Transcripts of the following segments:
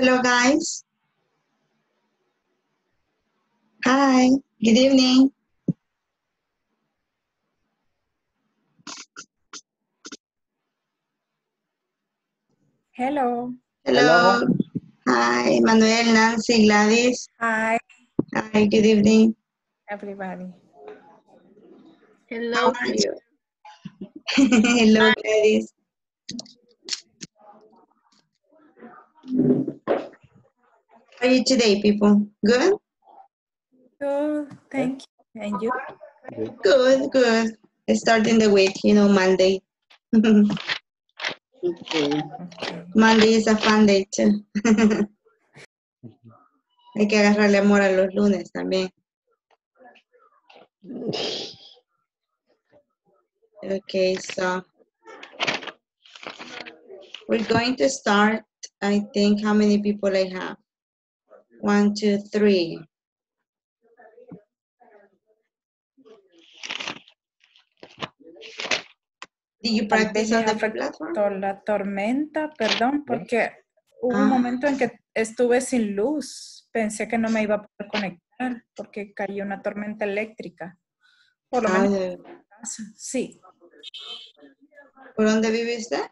Hello, guys. Hi, good evening. Hello. Hello. Hi, Manuel, Nancy, Gladys. Hi, Hi, good evening. everybody. Hello. are? Hello, Gladys. How are you today, people? Good? Good, thank you. And you? Good, good. Starting the week, you know, Monday. Okay. Monday is a fun day too. Hay que agarrarle amor a los lunes también. Okay, so we're going to start. I think how many people I have? One, two, three. Did you practice on the platform? la tormenta, perdón, porque hubo Ah. un momento en que estuve sin luz. Pensé que no me iba a poder conectar porque cayó una tormenta eléctrica. Por lo Ah, menos de-. Sí, ¿Por dónde vive usted?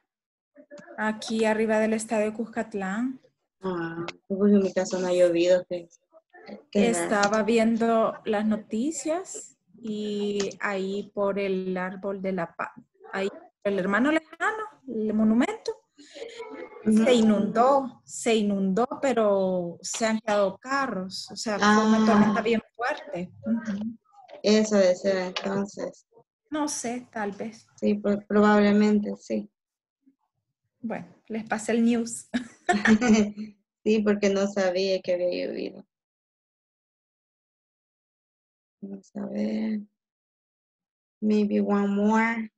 Aquí arriba del estadio Cuscatlán. Ah, pues en mi casa no ha llovido. Estaba viendo las noticias y ahí por el árbol de la paz, ahí el hermano lejano, el monumento, Ujú. se inundó, se inundó, pero se han quedado carros, o sea, fue una Ah. tormenta bien fuerte. Eso de ser entonces. No sé, tal vez. Sí, pues, probablemente sí. Bueno, les pasé el news. sí, porque no sabía que había llovido. Vamos a ver. Maybe one more.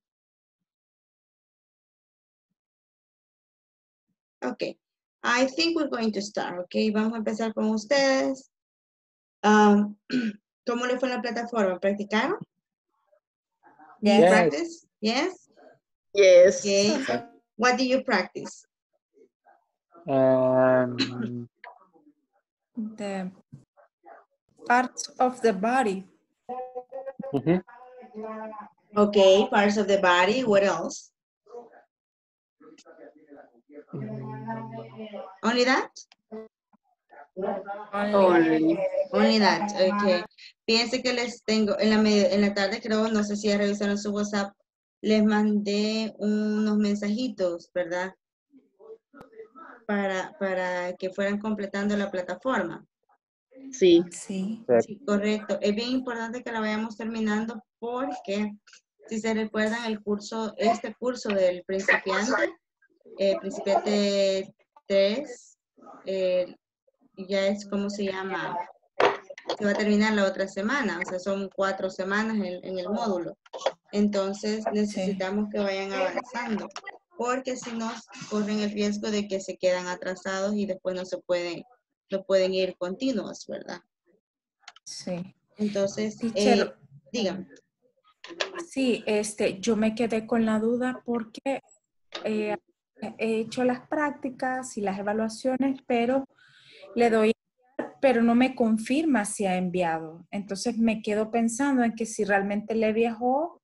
Okay. I think we're going to start, okay? Vamos a empezar con ustedes. Um, ¿Cómo le fue en la plataforma? ¿Practicaron? Yes. practice? Yes? Yes. Okay. What do you practice? Um, The parts of the body. mhm. Okay, parts of the body. What else? Only that? Only. Only that, okay. Fíjense que les tengo, en la, me- en la tarde creo, no sé si ya revisaron su WhatsApp, les mandé unos mensajitos, ¿verdad? Para, para que fueran completando la plataforma. Sí. Sí. Sí, correcto. Es bien importante que la vayamos terminando porque, si se recuerdan, el curso, este curso del principiante, eh, principiante 3, eh, ya es como se llama, se va a terminar la otra semana, o sea, son cuatro semanas en, en el módulo. Entonces, necesitamos que vayan avanzando, porque si no, corren el riesgo de que se quedan atrasados y después no se pueden, no pueden ir continuos, ¿verdad? Sí. Entonces, eh, dígame. Sí, este, yo me quedé con la duda porque eh, he hecho las prácticas y las evaluaciones, pero le doy, pero no me confirma si ha enviado. Entonces me quedo pensando en que si realmente le viajó.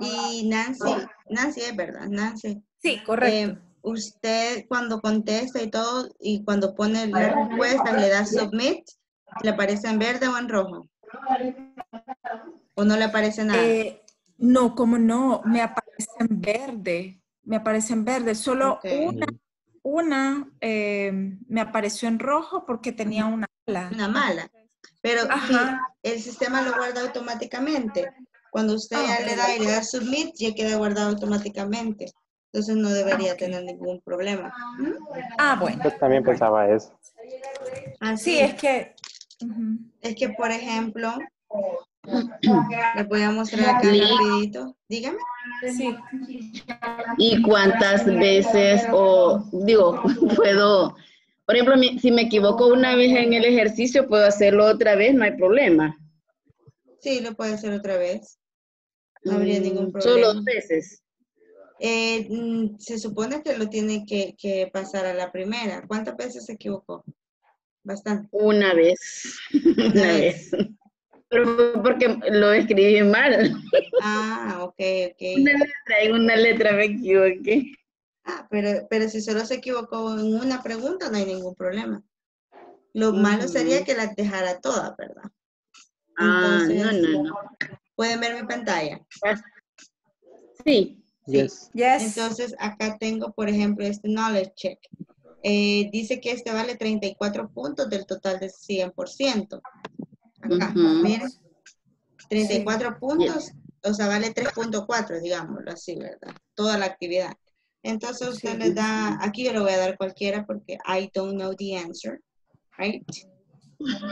Y Nancy, Nancy es verdad, Nancy. Sí, correcto. eh, usted cuando contesta y todo, y cuando pone la respuesta, le da submit, ¿le aparece en verde o en rojo? ¿O no le aparece nada? Eh, no, como no, me aparece en verde, me aparece en verde. Solo una, una eh, me apareció en rojo porque tenía una ala. Una mala. Pero sí, el sistema lo guarda automáticamente. Cuando usted Ah, ya le da y le da submit, ya queda guardado automáticamente. Entonces no debería tener ningún problema. Ah, bueno. Yo también pensaba eso. Así Sí, es que. Es que, por ejemplo, les voy a mostrar acá rapidito. Dígame. Sí, ¿Y cuántas veces o digo, puedo, por ejemplo, si me equivoco una vez en el ejercicio, puedo hacerlo otra vez, no hay problema. Sí, lo puede hacer otra vez. No habría ningún Mm, Solo problema. dos veces. Eh, mm, se supone que lo tiene que, que pasar a la primera. ¿Cuántas veces se equivocó? Bastante. Una vez. Una vez. Pero fue porque lo escribí mal. Ah, ok, ok. Una letra, en una letra me equivoqué. Ah, pero, pero si solo se equivocó en una pregunta, no hay ningún problema. Lo malo sería Ujú. que las dejara todas, ¿verdad? Ah, no, Entonces, no, no. Pueden ver mi pantalla. Sí. Yes. Yes. Entonces, acá tengo, por ejemplo, este knowledge check. Eh, dice que este vale 34 puntos del total de 100%. Acá, Ujú. miren. 34 puntos, o sea, vale 3.4, digámoslo así, ¿verdad? Toda la actividad. Entonces, usted Sí. le da, aquí yo le voy a dar cualquiera porque I don't know the answer, right?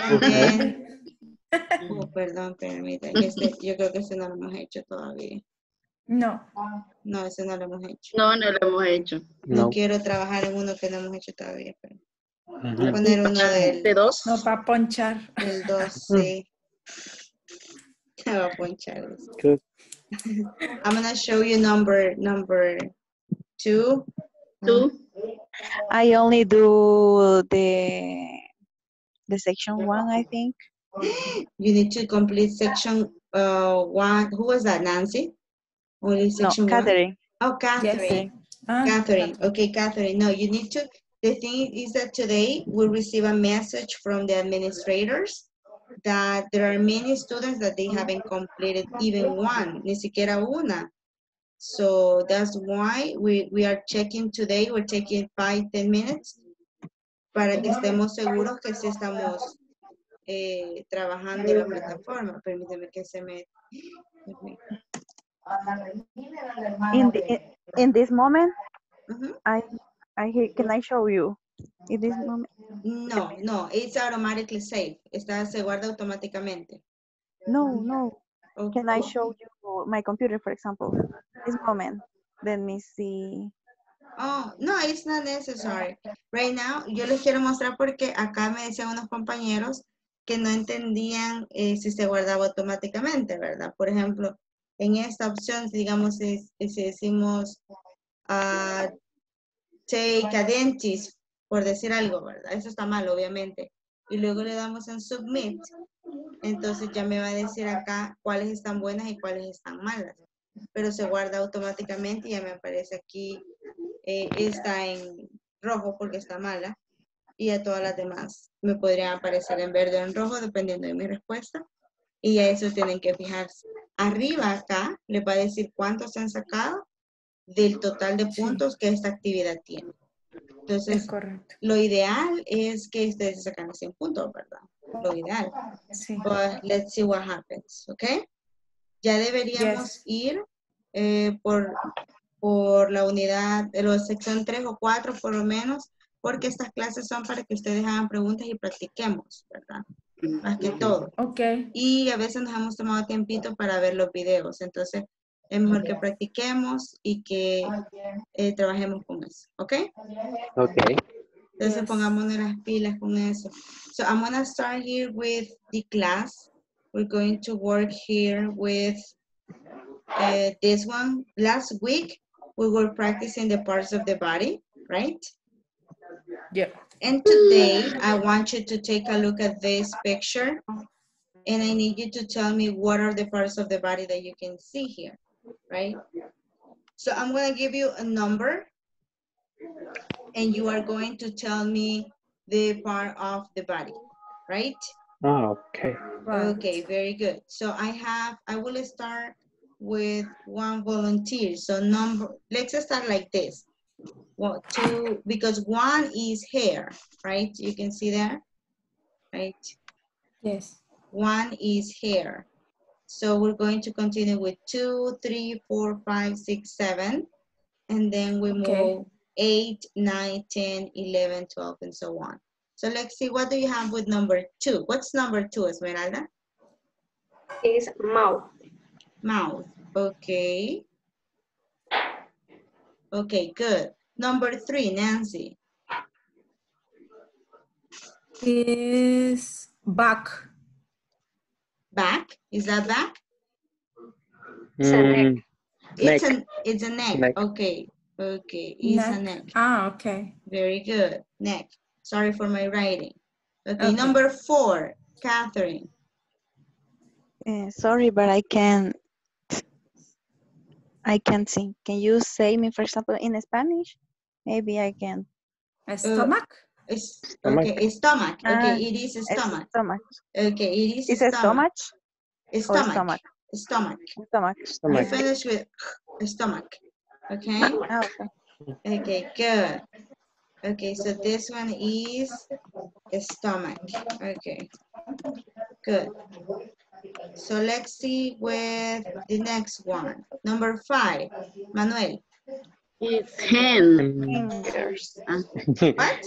And then, oh, perdón, permítame, este, yo creo que ese no lo hemos hecho todavía. No. No, ese no lo hemos hecho. No, no lo hemos hecho. No, No. quiero trabajar en uno que no hemos hecho todavía, pero voy a poner uno del, De dos. No para ponchar. del 2, sí. Me voy a ponchar. Good. I'm gonna show you number, number two. Tú. I only do the the section one, I think. You need to complete section uh, one. Who was that, Nancy? Only No, section one? Catherine. Oh, Catherine. Ah, Catherine. Okay, Catherine. No, you need to. The thing is that today we'll receive a message from the administrators that there are many students that they haven't completed even one, ni siquiera una. So that's why we, we are checking today, we're taking five, ten minutes para que estemos seguros que sí estamos eh, trabajando en la plataforma. Permíteme que se me... In the, in this moment, Ujú. I I hear- can I show you? In this moment, No, no, it's automatically saved. Está, se guarda automáticamente. no, no. Oh, Can I show you my computer, for example? This moment. Let me see. Oh, no, it's not necessary. Right now, yo les quiero mostrar porque acá me decían unos compañeros que no entendían eh, si se guardaba automáticamente, ¿verdad? Por ejemplo, en esta opción, digamos, si, si decimos ah, take a dentist, por decir algo, ¿verdad? Eso está mal, obviamente. Y luego le damos en submit, entonces ya me va a decir acá cuáles están buenas y cuáles están malas. Pero se guarda automáticamente y ya me aparece aquí eh, está en rojo porque está mala y a todas las demás me podrían aparecer en verde o en rojo dependiendo de mi respuesta y a eso tienen que fijarse. Arriba acá les va a decir cuántos se han sacado del total de Sí. puntos que esta actividad tiene. es Entonces, correcto. lo ideal es que ustedes se sacan 100 puntos, ¿verdad? Lo ideal. Sí. But let's see what happens, ¿ok? Ya deberíamos Yes. ir eh, por, por la unidad de la sección 3 o 4 por lo menos, porque estas clases son para que ustedes hagan preguntas y practiquemos, ¿verdad? Más que todo. Ok. Y a veces nos hemos tomado tiempito para ver los videos, entonces es mejor que practiquemos y que eh, trabajemos con eso, ¿ok? Okay. Entonces Yes. pongámonos las pilas con eso. So I'm gonna start here with the class. We're going to work here with uh, this one. Last week, we were practicing the parts of the body, right? Yeah. And today, I want you to take a look at this picture. And I need you to tell me what are the parts of the body that you can see here, right? So I'm gonna give you a number. And you are going to tell me the part of the body, right? Ah, okay. Right. Okay, very good. So I have, I will start with one volunteer. So number, let's start like this. One, two, because one is hair, right? You can see there, right? Yes. One is hair. So we're going to continue with two, three, four, five, six, seven. And then we Okay. move eight, nine, 10, 11, 12, and so on. So let's see, what do you have with number two? What's number two, Esmeralda? is mouth. Mouth, okay. Okay, good. Number three, Nancy. Is back. Back, is that back? It's a neck. Mm, It's Neck. a, it's a neck. Neck. Okay, okay, it's a neck. Ah, okay. Very good, neck. Sorry for my writing. Okay, Okay. number four, Catherine. Eh, sorry, but I can't. I can't sing. Can you say me, for example, in Spanish? Maybe I can. A stomach? It's, Stomach. okay, it's stomach. Ah, Okay, it is stomach. Stomach. Okay, it is Is it stomach It's or stomach. stomach? Stomach. Stomach. You finish with stomach. Okay. Ah, okay. Okay, good. Okay, so this one is stomach. Okay, good. So let's see with the next one. Number five, Manuel. It's hand. Um, Fingers. What?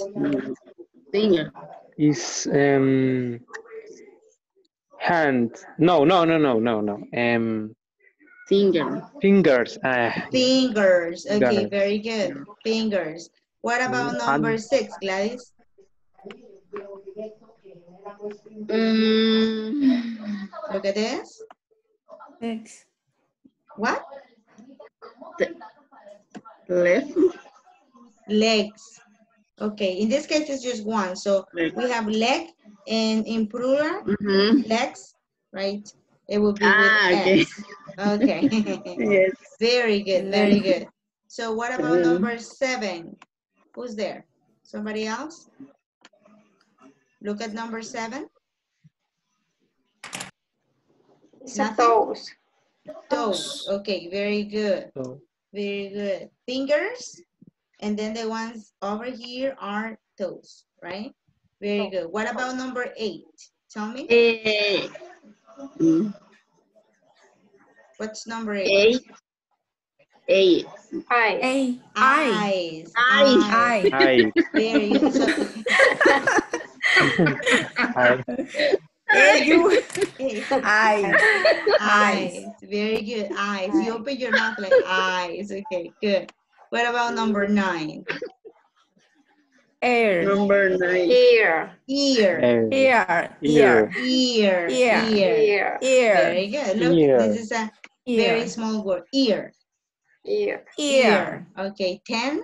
finger. is um hand. No, no, no, no, no, no. Um, Finger. fingers. Uh, Fingers. Okay, very good. Fingers. What about Mm, number hand. six, Gladys? Mm, Look at this. Six. What? Left. Legs. Okay, in this case, it's just one. So Leg. we have leg and in plural, Mhm. legs, right? It will be Ah, with okay. S. Okay. Yes. very good, very good. So what about Mm. number seven? Who's there? Somebody else? Look at number seven. It's a Nothing? toes. Toes. Okay, very good. so Very good. Fingers. And then the ones over here are toes, right? Very good. What about number eight? Tell me. Eh, mm, What's number eight? eight. Eight. Eye. A. I. Eyes. Eyes. I. I, Very good. So, Hey, you. okay. I. Eyes. Very good. Eyes. You open your mouth like eyes. Okay, good. What about number nine? Air. Number nine. Ear. Ear. Ear. ear, Ear. Ear. Ear. Ear. Ear. Very good. Look, Ear. this is a very small word. Ear. Ear. Ear. Okay, 10.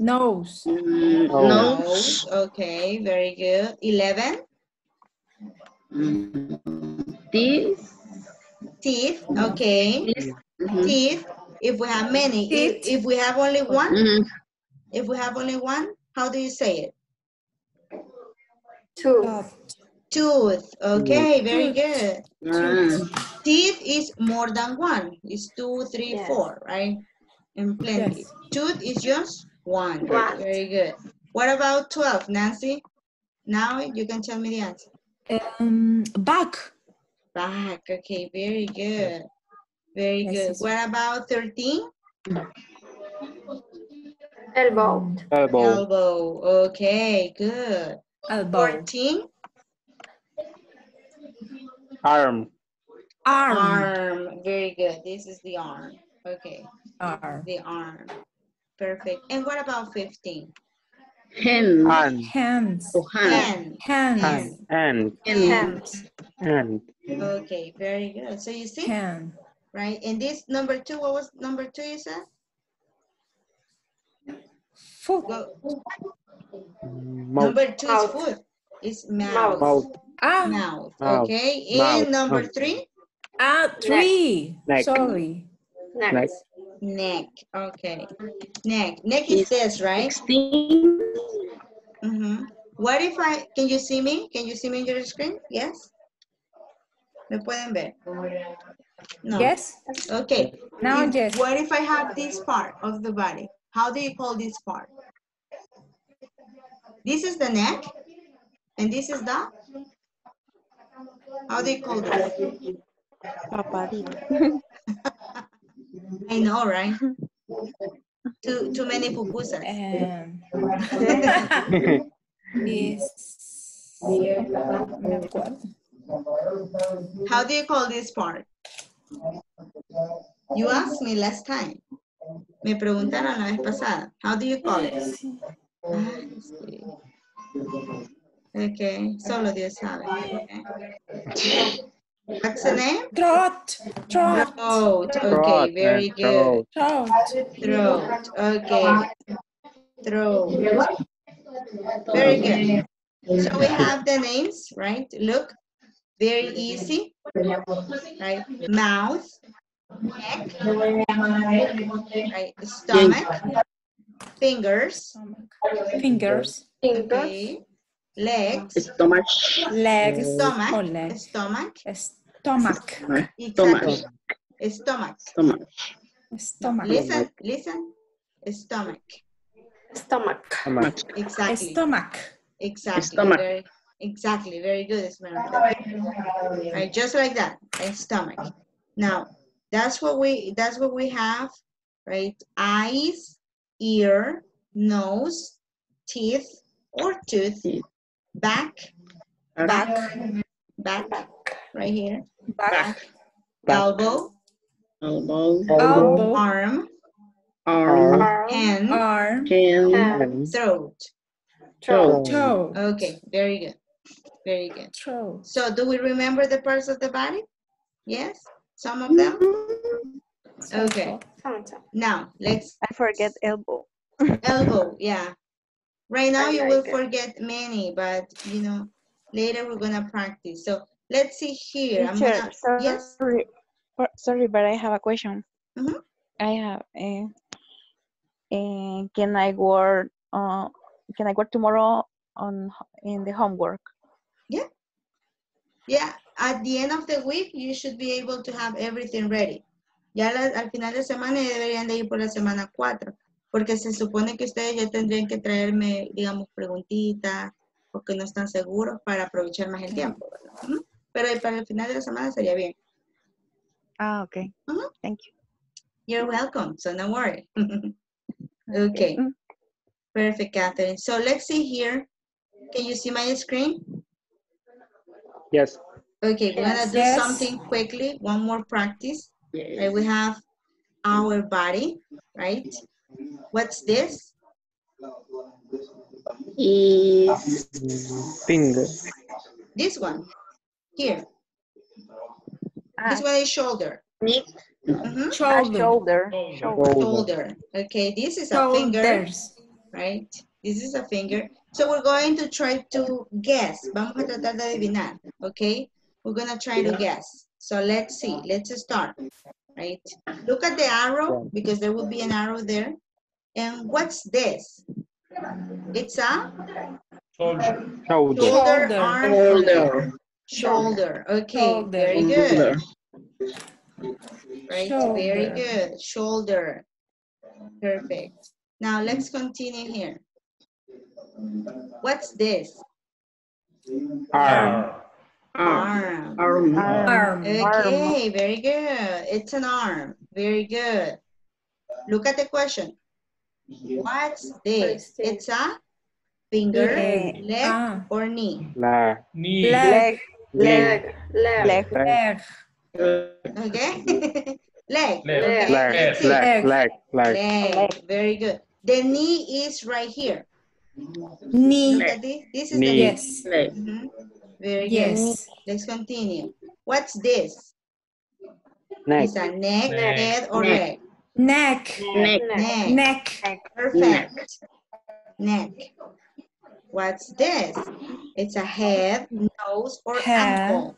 Nose. Mm, nose. Nose. Okay, very good. 11. Mm, Teeth. Teeth. Okay. Mhm. Teeth. If we have many, if, Teeth. if we have only one, Mhm. if we have only one, how do you say it? Tooth. Tooth. Okay, very good. Ah, Teeth is more than one. It's two, three, Yes. four, right? And plenty. Yes. Tooth is just one. One. Very good. What about 12, Nancy? Now you can tell me the answer. Um, back. Back. Okay, very good. Very Yes, good. yes. What about 13? Elbow. elbow, Elbow. Okay, good. Elbow. 14, arm, Arm. arm. Very good. This is the arm. Okay, Arm. the arm. Perfect. And what about 15? Hand. hand, Hands. Oh, hand. Hand. Hands. hand, and, Hands. and, Okay, very good. So you see, Hand. right? And this number two, what was number two you said? Foot. Go. mouth, Number two is Mouth. foot. It's Mouth. mouth. mouth, Ah. Mouth. Mouth. Okay. Mouth. And number three, Ah, three. Neck. Sorry. Neck. neck, neck. Okay. Neck. Neck is this, right? Sixteen. Mm-hmm. What if I, can you see me? Can you see me in your screen? Yes? ¿Me pueden ver? No. Yes. Okay. Now, If- yes. What if I have this part of the body? How do you call this part? This is the neck, and this is the? How do you call this? Papadito. I know, right? Too, too many pupusas. Um, es- no me acuerdo. How do you call this part? You asked me last time. Me preguntaron la vez pasada. How do you call it? Ok, solo Dios sabe. ok. What's the name? Throat. Throat. Throat. Okay, very good. throat. Throat. Throat. Okay. Throat. Very good. So we have the names, right? Look, very easy, right? Mouth, neck, right? Stomach, fingers, Fingers. Fingers. okay, legs, Stomach. Legs. stomach, or legs. stomach, Stomach. exactly. Stomach. Stomach. Stomach. Listen, listen. Stomach. Stomach. Stomach. Exactly. Stomach. Exactly. Stomach. Very, exactly. Very good, Esmeralda. Right, just like that, right? Stomach. Now, that's what we that's what we have, right? Eyes, ear, nose, teeth or tooth, Teeth. back, Back. back, right here, Back. elbow, Elbow. Elbow. arm, Arm. Arm. hand, Arm. Hand. Hand. throat. Throat. Toe. Okay, very good. Very good. Throat. So do we remember the parts of the body? Yes, some of them? Mm-hmm. Okay. Now, let's I forget elbow. elbow, yeah. Right now you will forget many, but you know, later we're gonna practice. So let's see here. I'm Teacher, gonna, sorry, yes, sorry, but I have a question. Mhm. I have a. Uh, can I work? Uh, can I work tomorrow on in the homework? yeah, at the end of the week, you should be able to have everything ready. Ya la- al final de semana deberían de ir por la semana 4, porque se supone que ustedes ya tendrían que traerme, digamos, preguntitas, o que no están seguros para aprovechar más el tiempo, ¿verdad? Ujú. Pero para el final de la semana sería bien. Ah, okay. Mhm. Thank you. You're welcome, so don't worry. okay, Mm. perfect, Catherine. So let's see here. Can you see my screen? Yes. Okay, we're gonna do Yes. something quickly, one more practice. Yes. Right, we have our body, right? What's this? Is Finger. This one, here. Ah, This one is shoulder. neck. Mhm, ah, Shoulder. shoulder. Shoulder. Shoulder. Shoulder, okay, this is a finger, right? This is a finger. So we're going to try to guess. Vamos a tratar de adivinar, okay? We're gonna try to guess. So let's see, let's start, right? Look at the arrow, because there will be an arrow there. And what's this? It's a Shoulder. shoulder, Shoulder. arm, Shoulder. Shoulder. Okay, Shoulder. very good, Shoulder. right? Very good, shoulder. Perfect. Now let's continue here. What's this? Arm. Arm. Arm. Arm. Arm. Okay, very good. It's an arm. Very good. Look at the question. What's this? It's a finger, Leg. leg, Ah. or knee. La. Leg. Leg. Leg. Leg. Leg. Leg. Okay? leg. Leg. Okay? Leg. Leg. Leg. Leg. Leg. Very good. The knee is right here. Knee. This. This is Knee. the knee. Yes. Leg. Mhm. Very good. Yes. Let's continue. What's this? Neck. It's a neck, Neck. head, or Neck. leg? Neck. Neck. Neck. Neck. Perfect. Neck. What's this? It's a head, nose, or Head. ankle.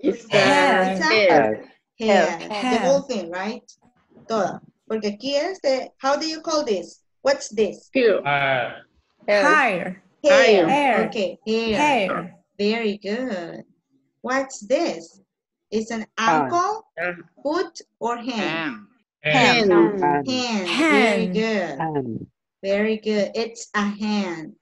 It's Head. the Head. head. Head. The whole thing, right? Toda. Porque aquí es de, how do you call this? What's this? Here. Uh, hair. Hair. Hair. Okay, hair. Hair. Very good. What's this? It's an ah. ankle, ah. foot, or hand? Hand. Hand. Hand. Very Hand. good. Hand. Very good. It's a hand.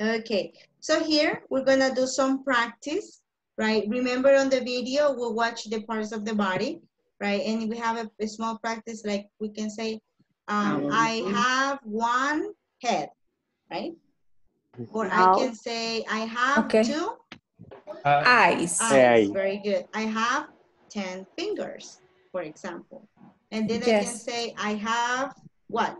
Okay, so here we're gonna do some practice, right? Remember on the video, we'll watch the parts of the body, right? And we have a, a small practice like we can say, um, um I um, have one head, right? Or I can say, I have Okay. two uh, Eyes. eyes. Very good. I have 10 fingers, for example. And then I can say, I have what?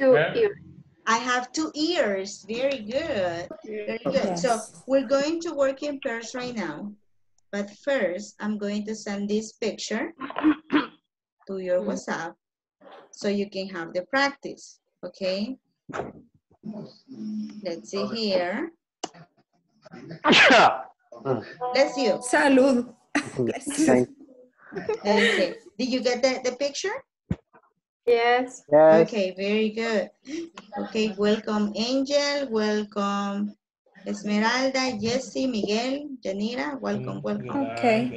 Two Yeah. ears. I have two ears. Very good. Very good. So we're going to work in pairs right now. But first, I'm going to send this picture to your WhatsApp so you can have the practice. Okay? Let's see here. Let's you. Salud. Thank Okay. Did you get the, the picture? Yes. Yes. Okay, very good. Okay, welcome Angel, welcome Esmeralda, Jesse, Miguel, Janira, welcome, welcome. Okay.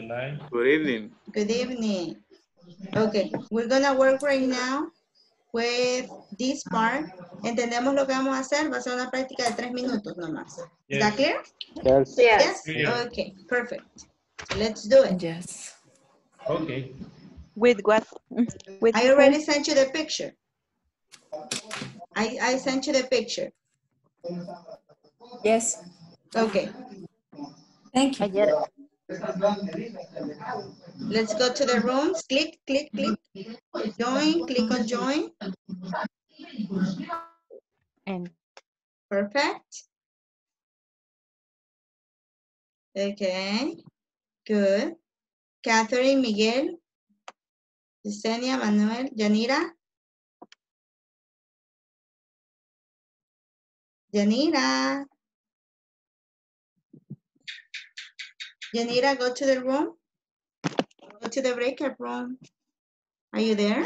Good evening. Good evening. Okay, we're gonna work right now with this part. Entendemos lo que vamos a hacer, va a ser una práctica de tres minutos nomás. Is that clear? Yes. Yes. Okay, perfect. So let's do it. Yes. Okay. With what? With I already sent you the picture. I, I sent you the picture. Yes. Okay, Thank you. Ayer. let's go to the rooms. Click, click, click. Join, click on join. And Perfect. Okay, good. Catherine, Miguel, Yesenia, Manuel, Yanira. Yanira. Yanira, go to the room. Go to the breakout room. Are you there?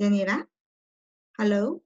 Yanira? Hello?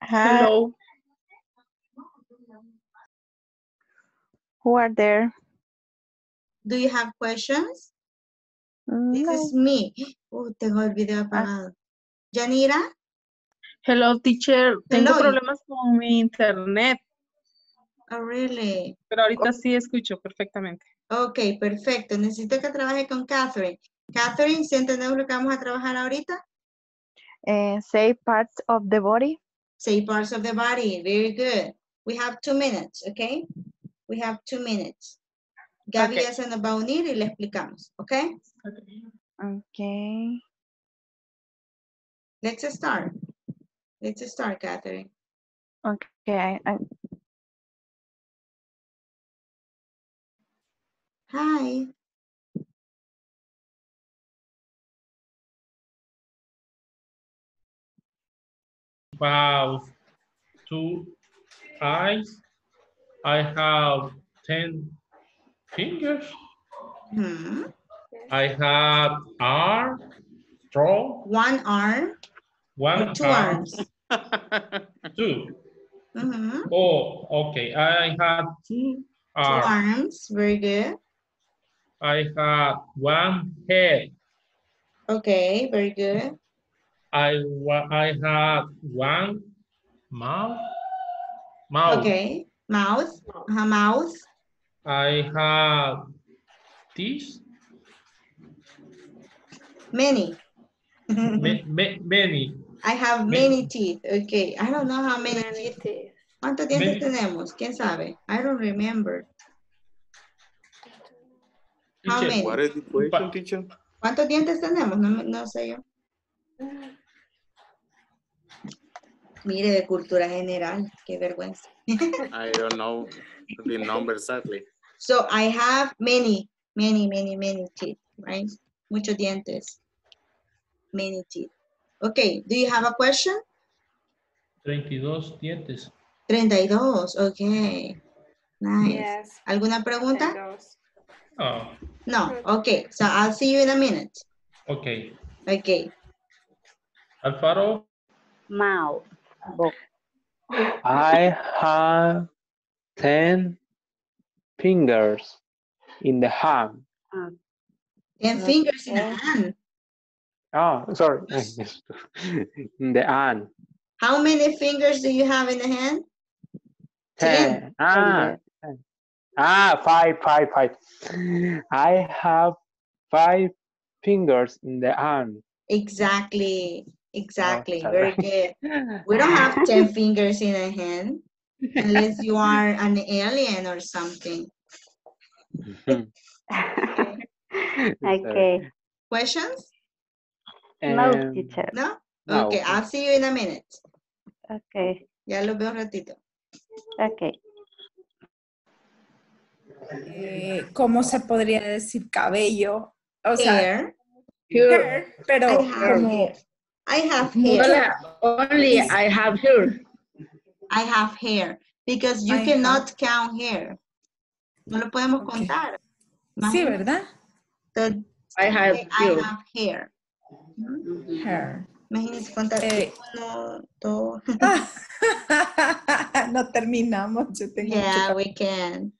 Hi, Hello. who are there? Do you have questions? This No. is me. Oh, tengo el video apagado. Yanira? Hello, teacher. Tengo Hello. problemas con mi internet, Oh, really? pero ahorita sí escucho perfectamente. Ok, perfecto. Necesito que trabaje con Catherine. Catherine, ¿sí entendemos lo que vamos a trabajar ahorita? Eh, say parts of the body. Say parts of the body. Very good. We have two minutes, okay? We have two minutes. Gaby Ok. ya se nos va a unir y le explicamos, ¿ok? Okay. Let's start. Let's start, Catherine. Okay. I, I, Hi. Have two eyes. I have 10 fingers. Hmm. I have arm, strong, One arm, one two arm, arms. two. Mhm. Oh, okay. I have two Two arms. arms, very good. I have one head. Okay, very good. I I have one mouth. Mouth. Okay, mouth, uh, mouth. I have teeth. Many. Ma- ma- many. I have Many. many teeth. Okay, I don't know how many Many teeth. teeth. ¿Cuántos dientes Many. tenemos? ¿Quién sabe? I don't remember. How Teacher, many? What is the question, Pa- teacher? ¿Cuántos dientes tenemos? No, me- no sé yo. Mire, de cultura general. Qué vergüenza. I don't know the number exactly. So I have many, many, many, many teeth, right? Muchos dientes. Many teeth. Okay, do you have a question? 32 dientes. 32, okay. Nice. Yes. ¿Alguna pregunta? Oh, No, okay. So I'll see you in a minute. okay. Okay. Alfaro, Mouth. I have 10 fingers in the hand. Ten fingers in the hand. Oh, sorry. in the hand. How many fingers do you have in the hand? 10. Ah, ah, five, five, five. I have five fingers in the hand. Exactly. Exactly. sorry. Very good. We don't have 10 fingers in a hand unless you are an alien or something. Okay. Questions? No, Um, teacher. No? No. Okay, I'll see you in a minute. Okay. Ya lo veo un ratito. Okay. Eh, ¿Cómo se podría decir cabello? O sea, Hair. hair, pero como hair. I have hair. Hola, only I have here. I have hair. Because you I cannot count hair. No lo podemos Ok. contar. sí. ¿verdad? So, I have I here. have hair. Hair. Imagínense contar Eh. uno, dos. no terminamos, yo tengo mucho Yeah, we can't.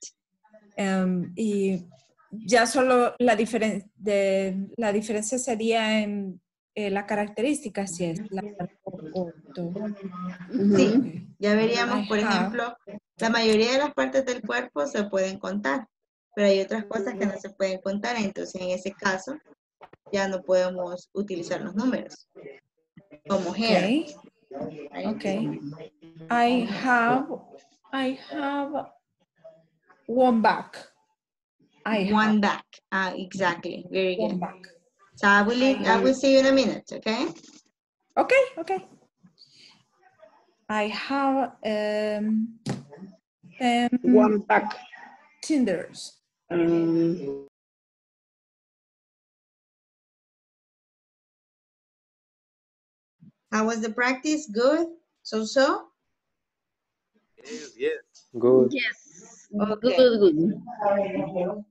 Em, y ya solo la, diferen- de, la diferencia sería en eh, la característica, si es largo o. Sí, ya veríamos, por ejemplo, la mayoría de las partes del cuerpo se pueden contar, pero hay otras cosas que no se pueden contar, entonces en ese caso ya no podemos utilizar los números, como hair. Okay. Okay. I have, I have one back. I One have back. Ah, exactly. Very one good. back. So I will, leave- I will see you in a minute, okay? Okay, okay. I have um, um One back. tinders. Um, How was the practice? Good? So-so? Yes, yes. Good. yes. Okay. Good, good.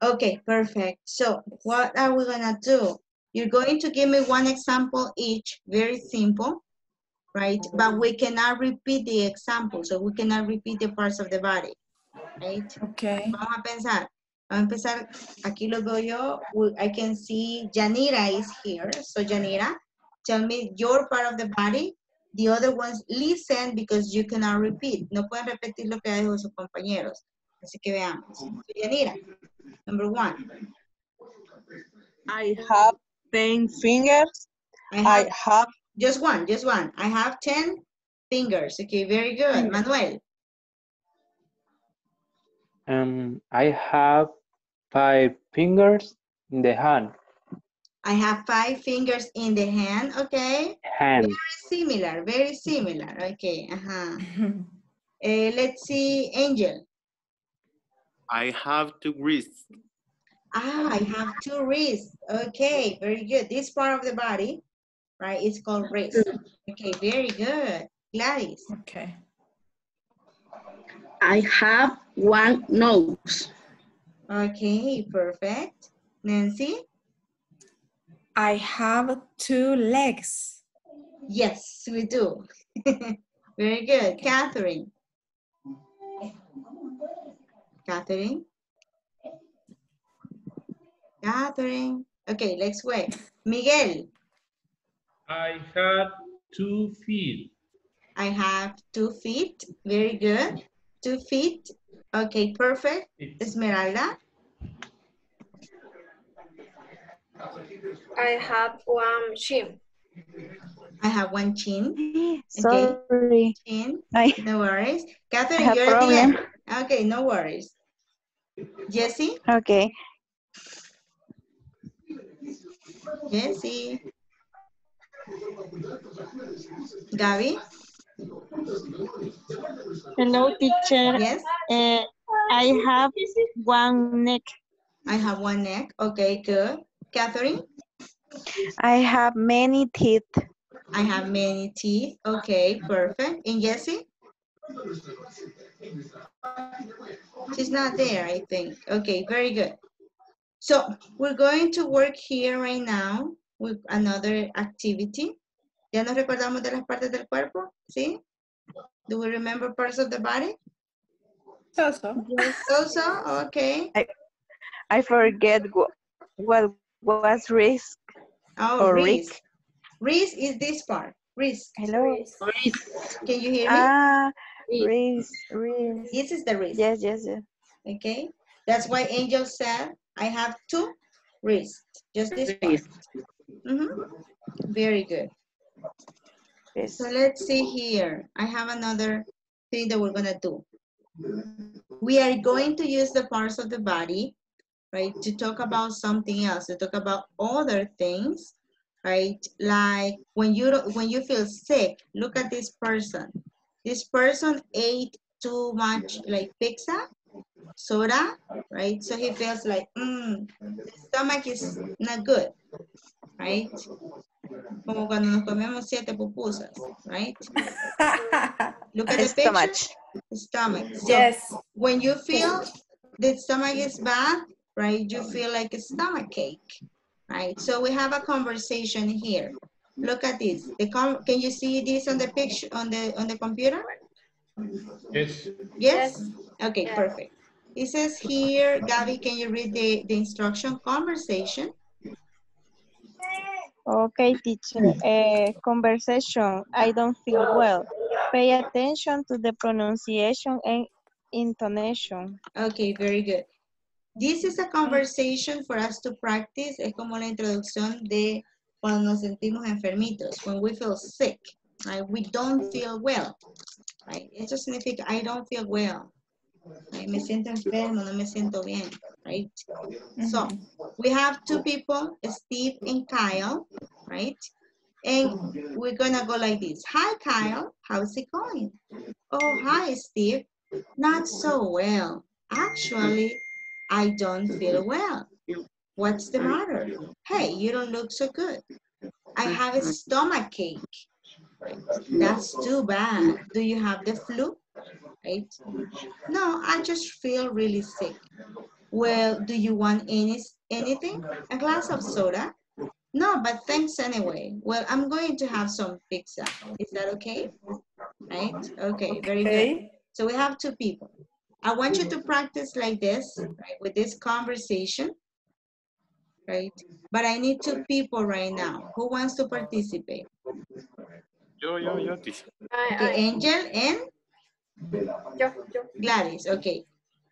Okay, perfect. So what are we gonna do? You're going to give me one example each, very simple, right? But we cannot repeat the example, so we cannot repeat the parts of the body, right? Okay. Vamos a pensar. Vamos a empezar, aquí lo veo yo. I can see Janira is here. So Janira, tell me your part of the body. The other ones listen because you cannot repeat. No pueden repetir lo que dijo sus compañeros. Así que veamos. So, Yanira, number one. I have 10 fingers. I I have have just one, just one. I have 10 fingers. Okay, very good. Manuel, Um, I have five fingers in the hand. I have five fingers in the hand. Okay, Hand. very similar, very similar. Okay, uh-huh. Eh, let's see, Angel. I have two wrists. Ah, I have two wrists. Okay, very good. This part of the body, right, is called wrist. Okay, very good. Gladys. Okay. I have one nose. Okay, perfect. Nancy? I have two legs. Yes, we do. Very good. Catherine? Catherine? Catherine? Okay, let's wait. Miguel? I have two feet. I have two feet. Very good. Two feet. Okay, perfect. Esmeralda? I have one chin. I have one chin. Sorry. Chin. I, No worries. Catherine, have you're at the end. problem. Okay, no worries. Jesse? okay. Jessie. Gaby? Hello, teacher. Yes? Uh, I have one neck. I have one neck. Okay, good. Catherine? I have many teeth. I have many teeth. Okay, perfect. And Jessie? She's not there, I think. Okay, very good. So we're going to work here right now with another activity. ¿Ya nos recordamos de las partes del cuerpo? ¿Sí? Do we remember parts of the body? So, so. Also, okay. I I forget what, what was risk. Oh, Or wrist. Wrist is this part. Risk. Hello. Risk. Can you hear me? Ah, risk, risk. This is the risk. Yes, yes, yes. Okay. That's why Angel said, I have two wrists. Just this part. Mhm. Very good. Yes. So let's see here. I have another thing that we're gonna do. We are going to use the parts of the body, right, to talk about something else, to talk about other things, right? Like when you when you feel sick, look at this person. This person ate too much like pizza, soda, right? So he feels like, mm, the stomach is not good, right? Como cuando nos comemos siete pupusas, right? Look at the picture. Stomach. Stomach. So Yes. when you feel the stomach is bad, right, you feel like a stomach ache, right? So we have a conversation here. Look at this. The com can you see this on the picture on the on the computer? Yes. Yes? Okay, perfect. It says here, Gabby, can you read the, the instruction conversation? Okay, teacher. Uh, conversation. I don't feel well. Pay attention to the pronunciation and intonation. Okay, very good. This is a conversation for us to practice. Es como la introducción de cuando nos sentimos enfermitos, when we feel sick, right? We don't feel well, right? Eso significa I don't feel well. Me siento enfermo, no me siento bien, right? So, we have two people, Steve and Kyle, right? And we're gonna go like this. Hi, Kyle, how's it going? Oh, hi, Steve. Not so well. Actually, I don't feel well. What's the matter? Hey, you don't look so good. I have a stomach ache. That's too bad. Do you have the flu? Right? No, I just feel really sick. Well, do you want any anything? A glass of soda? No, but thanks anyway. Well, I'm going to have some pizza. Is that okay? Right? Okay, very good. So we have two people. I want you to practice like this, right, with this conversation, right? But I need two people right now. Who wants to participate? Yo, yo, yo, teacher. Okay, Angel and Yo, yo. Gladys, okay.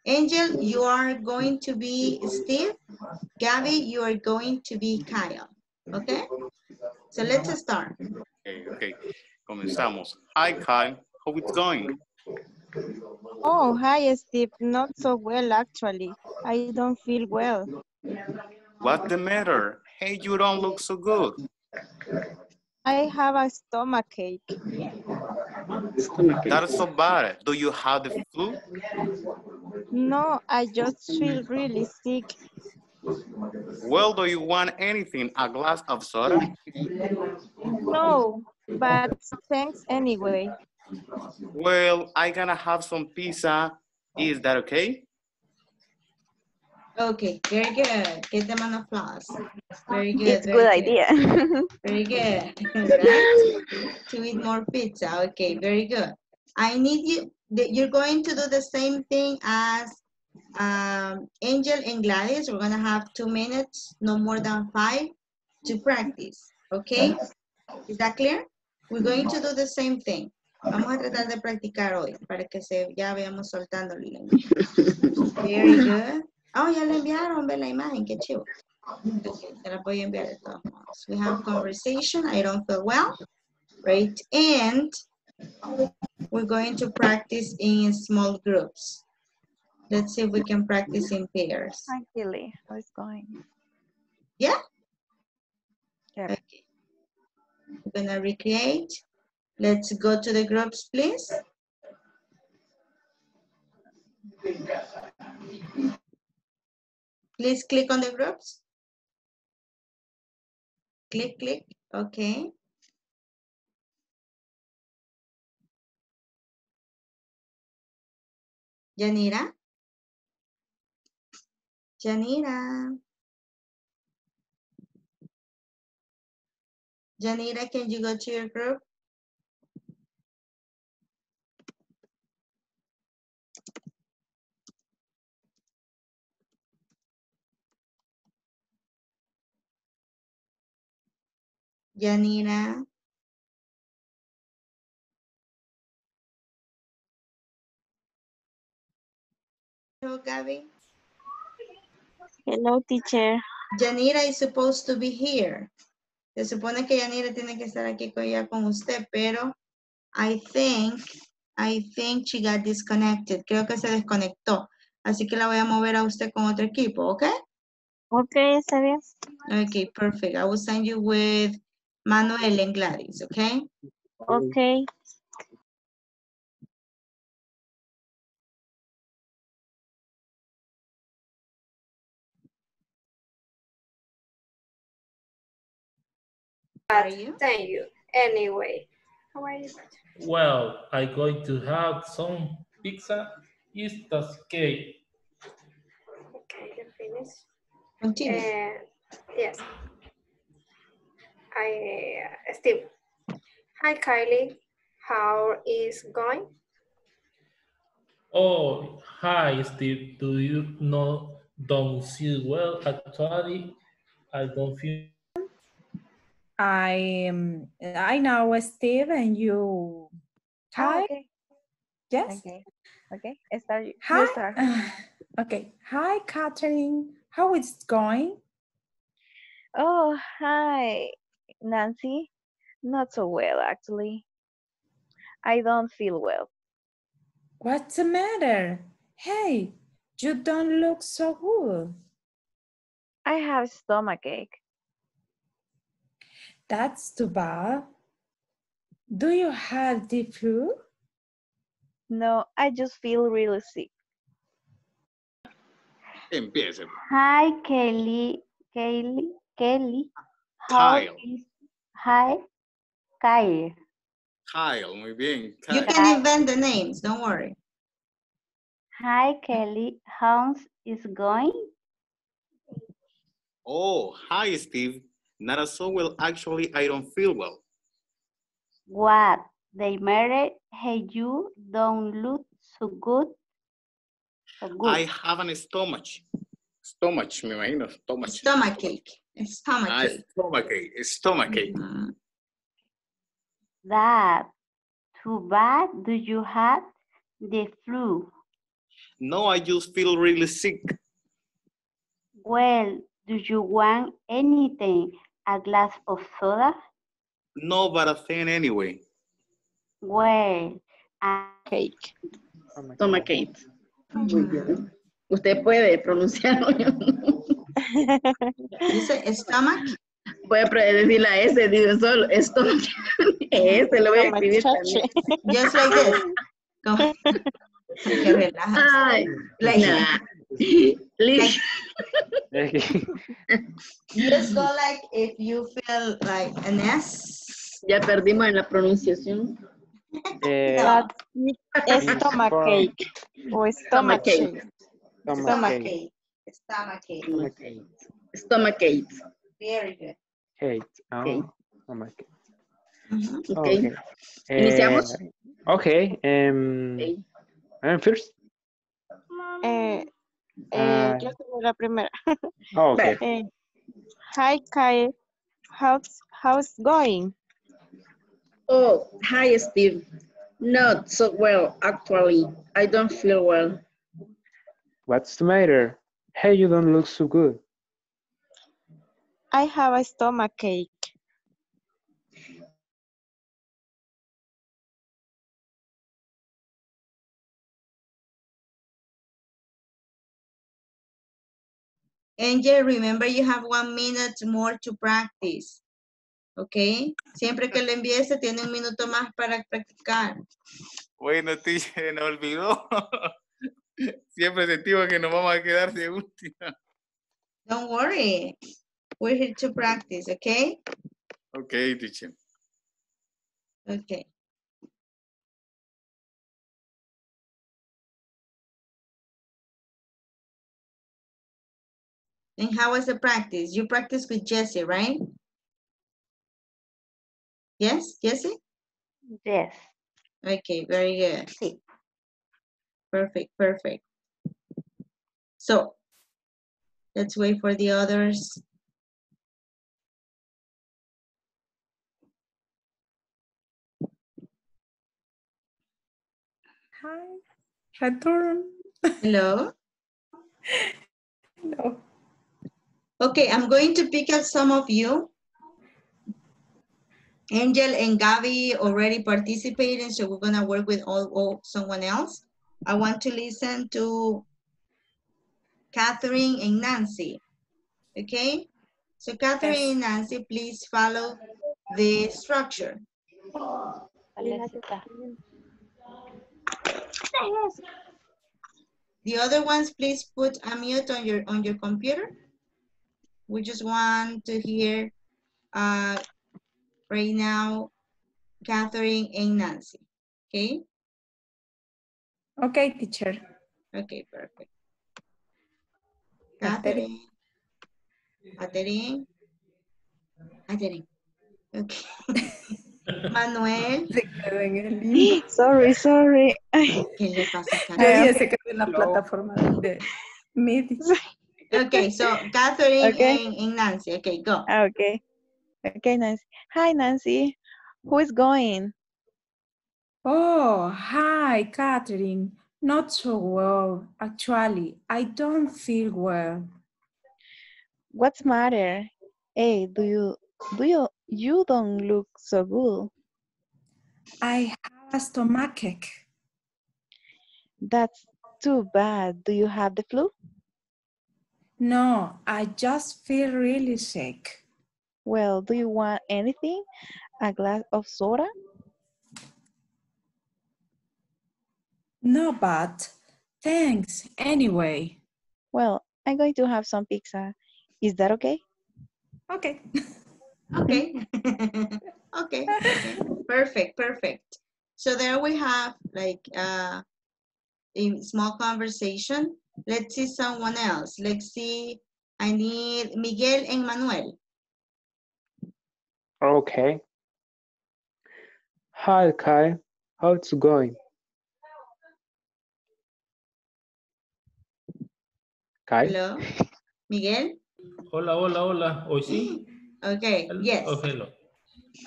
Angel, you are going to be Steve. Gabby, you are going to be Kyle, okay? So let's start. Okay, okay. Comenzamos. Hi, Kyle. How it's going? Oh, hi, Steve. Not so well, actually. I don't feel well. What's the matter? Hey, you don't look so good. I have a stomach ache. That's so bad. Do you have the flu? No, I just feel really sick. Well, do you want anything? A glass of soda? No, but thanks anyway. Well, I gonna have some pizza. Is that okay? Okay, very good. Get them an applause. Very good. It's a very good idea. Very good. Right? To eat more pizza. Okay, very good. I need you, you're going to do the same thing as um, Angel and Gladys. We're gonna have two minutes, no more than five, to practice. Okay? Is that clear? We're going to do the same thing. Vamos a tratar de practicar hoy para que se ya veamos soltando el. Very good. Oh, ya le enviaron, ve la imagen, qué chivo. Okay, te la voy a enviar de todos modos. We have conversation, I don't feel well, right? And we're going to practice in small groups. Let's see if we can practice in pairs. Hi, Kelly. How is going? Yeah? Yeah. Okay. We're gonna recreate. Let's go to the groups, please. Please click on the groups. Click, click, okay. Yanira? Janira. Janira, can you go to your group? Janira. Hello, Gabby. Hello, teacher. Yanira is supposed to be here. Se supone que Yanira tiene que estar aquí con, ya con usted, pero I think, I think she got disconnected. Creo que se desconectó. Así que la voy a mover a usted con otro equipo, ¿ok? Ok, está bien. Okay, perfect. I will send you with Manuel and Gladys, okay? Ok. Are you? Thank you. Anyway, how are you? Well, I'm going to have some pizza. Is that okay? Okay, you finished. Continue. Uh, yes. I, uh, Steve. Hi, Kylie. How is going? Oh, hi, Steve. Do you know, don't feel well? Actually, I don't feel I um, I know Steve and you. Hi. okay. Yes. Okay. Okay. Start. Hi. start. okay. Hi, Catherine. How is it going? Oh, hi, Nancy. Not so well, actually. I don't feel well. What's the matter? Hey, you don't look so good. I have stomachache. That's too bad. Do you have the flu? No, I just feel really sick. Empiece. Hi, Kelly. Kelly. Kelly. How Kyle. is hi, Kyle. Kyle, muy bien. You can invent the names, don't worry. Hi, Kelly. How's is going? Oh, hi, Steve. Not so well. Actually, I don't feel well. What? They married? Hey, you don't look so good. So good. I have an stomach. Stomach, me imagino. Stomach. Stomach ache. Stomach Ah, ache. stomach ache. Stomach ache. Mhm. That. Too bad. Do you have the flu? No, I just feel really sick. Well, do you want anything? A glass of soda? No, but a thing anyway. Well, I Cake. Toma Kate. Muy bien. Usted puede pronunciarlo. Dice stomach. Voy a decir la S, digo solo. Stomach. S, lo voy a escribir también. Like this. Como- que relajas. Ay, Like. Lish. just go like if you feel like an S. Ya perdimos en la pronunciación. Eh, stomach ache. O stomach Stomach ache. ache. stomach Stomach ache. ache. Stomach ache. Stomach ache. Stomach ache. Very good. Hate. Oh, Okay. stomach ache. Mhm. Ok. Okay. ¿Iniciamos? Eh, okay. Um, Ok. I'm first. Eh, eh, Ah. yo soy la primera. Oh, okay. Eh, hi, Kyle. How's, how's going? Oh, hi, Steve. Not so well, actually. I don't feel well. What's the matter? Hey, you don't look so good. I have a stomach ache. Angel, remember you have one minute more to practice. ¿Ok? Siempre que le envíe tiene un minuto más para practicar. Bueno, teacher, no olvidó. Siempre sentimos que nos vamos a quedar de última. Don't worry. We're here to practice, ¿ok? Ok, teacher. Ok. And how was the practice? You practice with Jesse, right? Yes, Jessie? Yes. Okay, very good. Sí. Perfect, perfect. So, let's wait for the others. Hi. Return. Hello? No. Okay, I'm going to pick up some of you. Angel and Gabby already participated, so we're gonna work with all, all someone else. I want to listen to Catherine and Nancy. Okay? So Catherine Yes. and Nancy, please follow the structure. The other ones, please put a mute on your on your computer. We just want to hear uh, right now Catherine and Nancy. Okay? Okay, teacher. Okay, perfect. Catherine. Catherine. Catherine. Catherine. Okay. Manuel. Se quedó en el limbo. Sorry, sorry. Ay, ¿Qué le pasa a Yo Catherine? se quedó en la plataforma de Meet. Okay, so Catherine Okay. and, and Nancy. Okay, go. ah, okay. Okay, Nancy. Hi, Nancy. Who is going? Oh, hi, Catherine. Not so well, actually. I don't feel well. What's matter? Hey, do you do you you don't look so good? I have a stomachache. That's too bad. Do you have the flu? No, I just feel really sick. Well, do you want anything? A glass of soda? No, but thanks anyway. Well, I'm going to have some pizza. Is that okay? Okay. Okay. okay. Okay. Perfect. Perfect. So there we have like uh, a small conversation. Let's see someone else. Let's see. I need Miguel and Manuel. Okay. Hi, Kai. How's it going? Kai? Hello. Miguel. Hola, hola, hola. ¿Hoy sí? Okay. Hel- Yes. Oh, hello.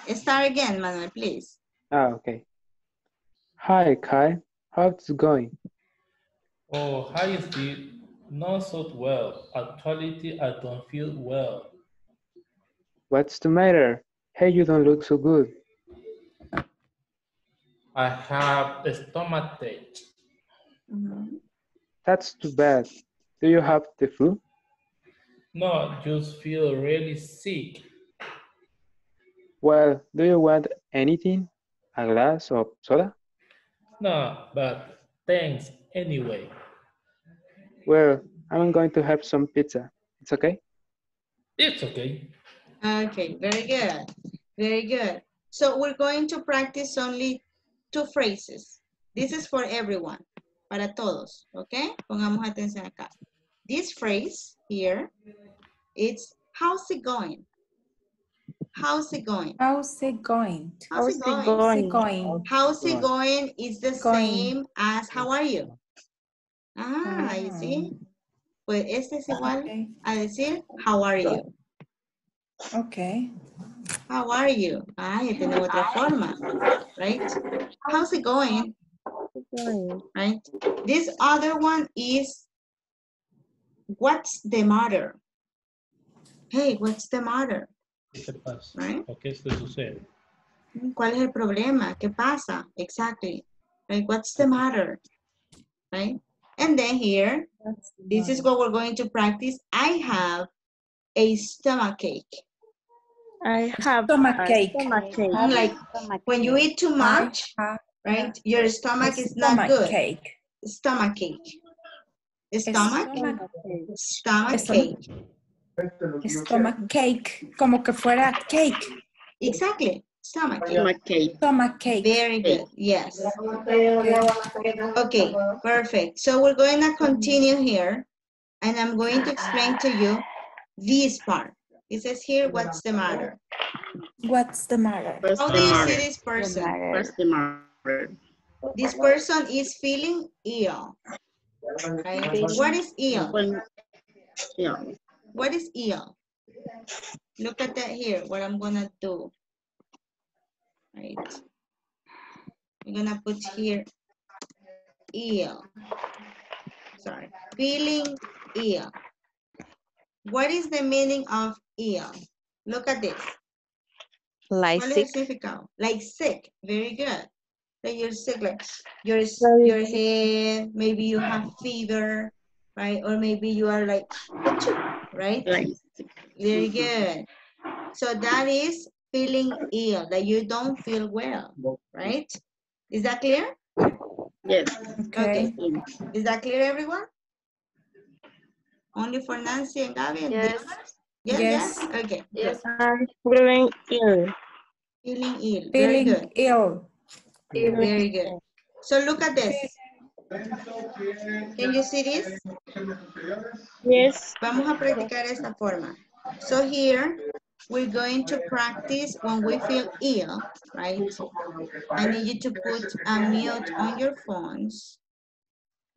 Start again, Manuel, please. Ah, okay. Hi, Kai. How's it going? Oh, hi, Steve. Not so well. Actually, I don't feel well. What's the matter? Hey, you don't look so good. I have a stomach ache. Mhm. That's too bad. Do you have the flu? No, just feel really sick. Well, do you want anything? A glass of soda? No, but thanks anyway. Well, I'm going to have some pizza. It's okay? It's okay. Okay, very good. Very good. So we're going to practice only two phrases. This is for everyone, para todos, okay? Pongamos atención acá. This phrase here, it's how's it going? How's it going? How's it going? How's it going? How's it going? How's it going is the Going. same as how are you? Ah, you see? Pues este es igual Okay. a decir how are you? Okay. How are you? Ah, ya tiene otra forma, right? How's it going? Right? This other one is, what's the matter? Hey, what's the matter? ¿Qué te pasa? Right? ¿O qué te sucede? ¿Cuál es el problema? ¿Qué pasa? Exactly. Right? What's the matter? Right? And then here, this is what we're going to practice. I have a stomach ache. I have Stomach a ache. stomach ache. Like when you eat too much, I have right? Your stomach a is not stomach good. ache. Stomach ache. Stomach? Stomach, Stomach Stomach. ache. stomach ache. Como que fuera cake. Exactly. Stomach ache. Stomach ache. Stomach ache. Very good. Yes. Okay, perfect. So we're going to continue here and I'm going to explain to you this part. It says here, what's the matter? What's the matter? What's How the do you matter? see this person? What's the matter? This person is feeling ill. What is ill? Yeah. What is ill? Look at that here, what I'm gonna do. Right. I'm gonna put here ill. Sorry, feeling ill. What is the meaning of ill? Look at this. Like sick. Like sick, very good. Like you're sick, like your, your head, maybe you have fever, right? Or maybe you are like, right? Like, Very good. So that is feeling ill, that you don't feel well, right? Is that clear? yes. Okay. Is that clear, everyone? Only for Nancy and Gabby? and Yes. Yes, Yes. yes, okay. Yes. I'm feeling ill. Feeling ill, very Feeling good, ill. Very good. So look at this. Can you see this? Yes. Vamos a practicar esta forma. So here, we're going to practice when we feel ill, right? I need you to put a mute on your phones.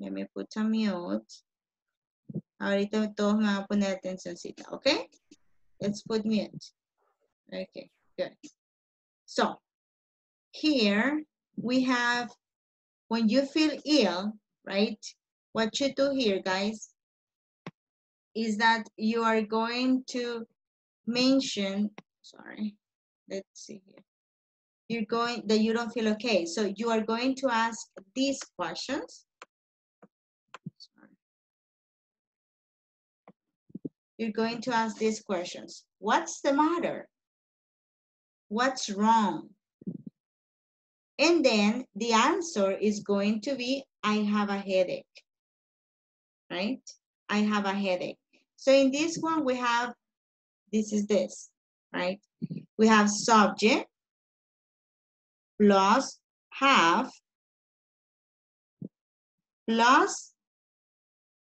Let me put a mute. Ahorita todos me van a poner atencióncita, ¿ok? Let's put mute. Okay, good. So, here we have, when you feel ill, right? What you do here, guys, is that you are going to mention, sorry, let's see here. You're going, that you don't feel okay. So you are going to ask these questions. Sorry. You're going to ask these questions. What's the matter? What's wrong? And then the answer is going to be, I have a headache, right? I have a headache. So in this one, we have, this is this, right? We have subject plus have plus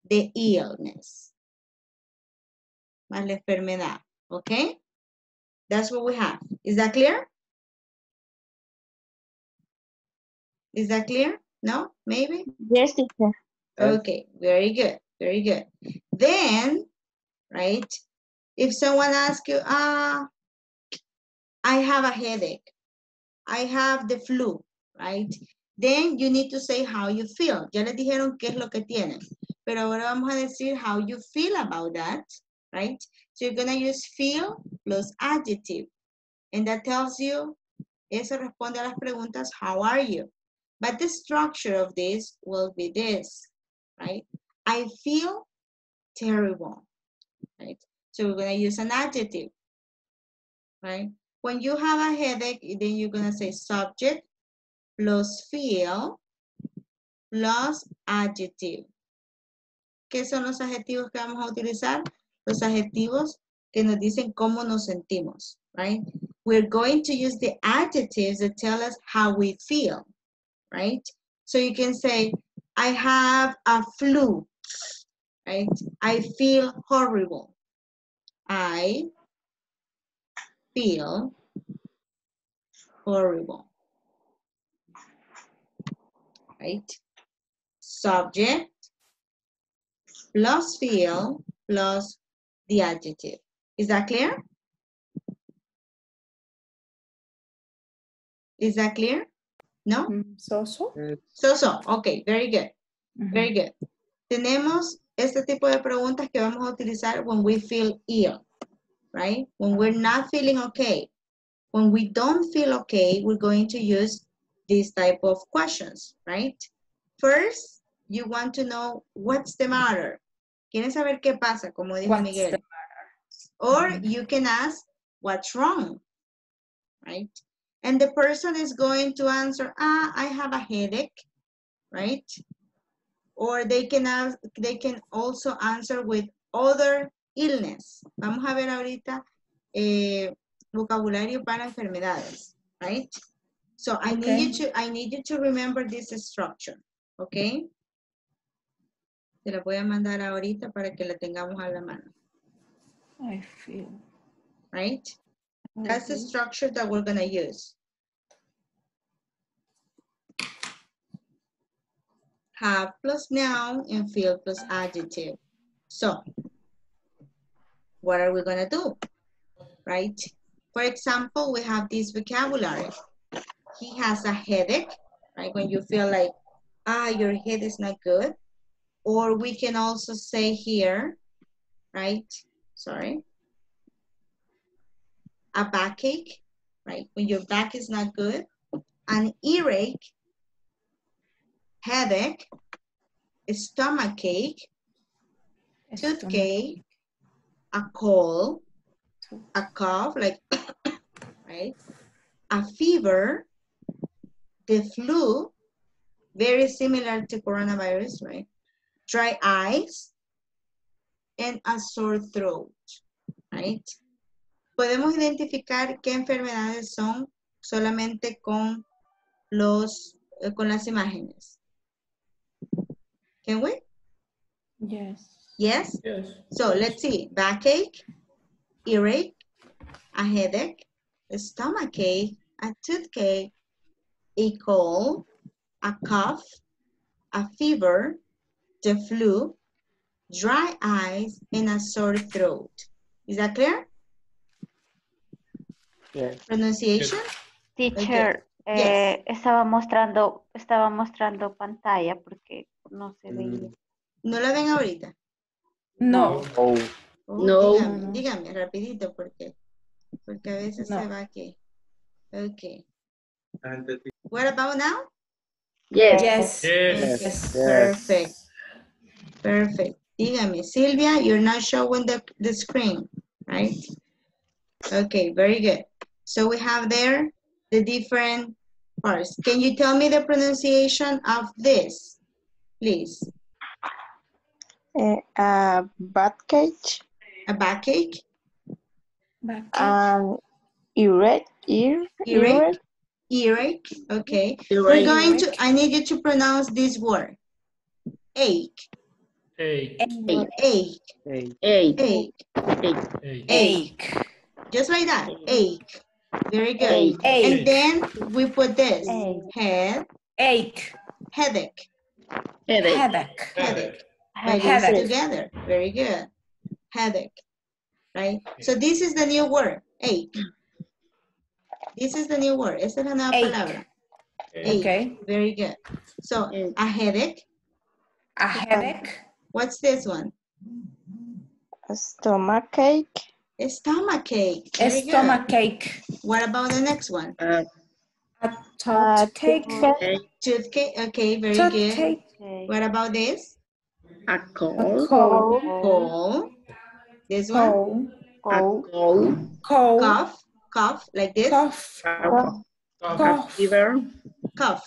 the illness. Más la enfermedad, okay? That's what we have. Is that clear? Is that clear? No? Maybe? Yes, teacher. Okay, very good, very good. Then, right, if someone asks you, ah, I have a headache, I have the flu, right? Then you need to say how you feel. Ya les dijeron qué es lo que tienen. Pero ahora vamos a decir how you feel about that, right? So you're gonna use feel plus adjective. And that tells you, eso responde a las preguntas, how are you? But the structure of this will be this, right? I feel terrible, right? So we're gonna use an adjective, right? When you have a headache, then you're gonna say subject plus feel plus adjective. ¿Qué son los adjetivos que vamos a utilizar? Los adjetivos que nos dicen cómo nos sentimos, right? We're going to use the adjectives that tell us how we feel, right? So you can say, I have a flu, right? I feel horrible. I feel horrible. Right? Subject plus feel plus the adjective. Is that clear? Is that clear? No? Mm, So, so. So, so, okay, very good. Very good. Tenemos este tipo de preguntas que vamos a utilizar when we feel ill, right? When we're not feeling okay. When we don't feel okay, we're going to use this type of questions, right? First, you want to know what's the matter. ¿Quieren saber qué pasa? Como dijo What's Miguel. the Or you can ask, what's wrong? Right? And the person is going to answer, ah, I have a headache, right? Or they can, ask, they can also answer with other illness. Vamos a ver ahorita eh, vocabulario para enfermedades, right? So I need you to, I need you to remember this structure, okay? Se la voy a mandar ahorita para que la tengamos a la mano. I feel. right? That's the structure that we're gonna use. Have plus noun and feel plus adjective. So, what are we gonna do? Right? For example, we have this vocabulary. He has a headache, right? When you feel like, ah, your head is not good. Or we can also say here, right? Sorry. A backache, right? When your back is not good. An earache, headache, stomach ache, toothache, a cold, a cough, like, right? A fever, the flu, very similar to coronavirus, right? Dry eyes, and a sore throat, right? Podemos identificar qué enfermedades son solamente con los, eh, con las imágenes. Can we? Yes. Yes? Yes. So let's see, backache, earache, a headache, a stomachache, a toothache, a cold, a cough, a fever, the flu, dry eyes, and a sore throat. Is that clear? Yes. Pronunciation? Teacher, eh, estaba mostrando, estaba mostrando pantalla porque no se veía. ¿No la ven ahorita? No. Oh, Oh, No. Dígame, dígame, rapidito, porque, porque a veces No. se va aquí. Okay. What about now? Yes. Yes. Yes. Yes. Perfect. Perfect. Dígame, Silvia, you're not showing the, the screen, right? Okay, very good. So we have there the different parts. Can you tell me the pronunciation of this, please? Eh, a backache, A backache, Back. an earache, ear, Earache? earache, okay. We're going to, I need you to pronounce this word. Ache, Eight. ache, Eight. ache, Eight. Eight. Ache. just like that, ache. Very good. Eight. And then we put this, Ache. head, Ache. headache, Headache. Headache. headache. Headache. Like this Headache. together. Very good. Headache. Right? So this is the new word, ache. This is the new word. Esa es la nueva Ache. palabra. Ache. Okay. Very good. So a headache. A headache. What's this one? a stomach ache, A stomach ache. Stomach ache. What about the next one? Uh, A a toothache. okay. Toothcake. Okay, very good. Toothache. Okay. What about this? A A cold. cold. Cold. This one? Cold. A cold. Cold. Cough. Cough. Like this. Cough. A Cough. Cough. fever. Cough.